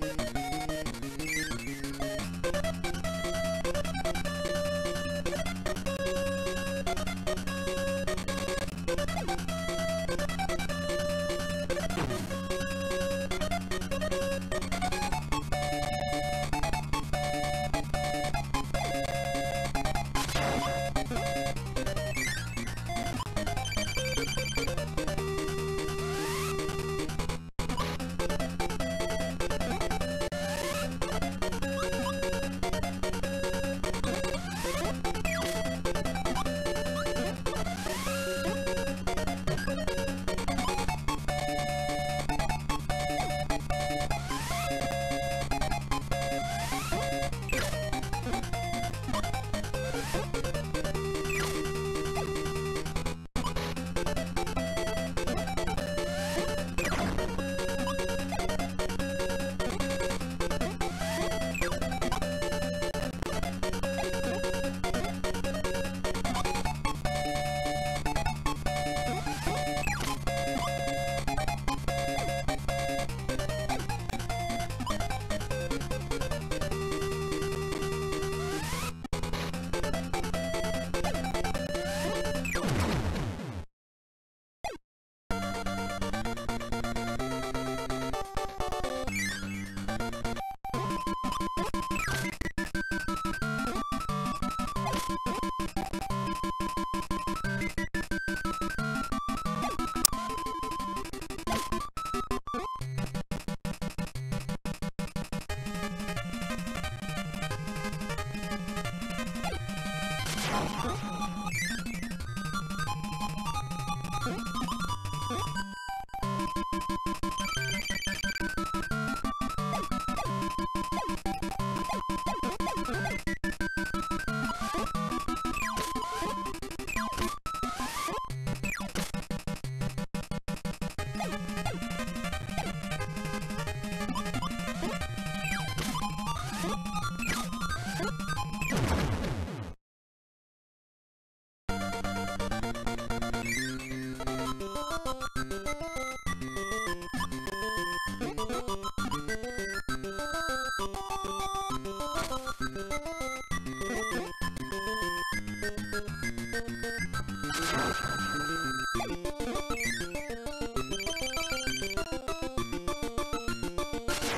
Thank you.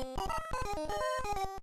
うん。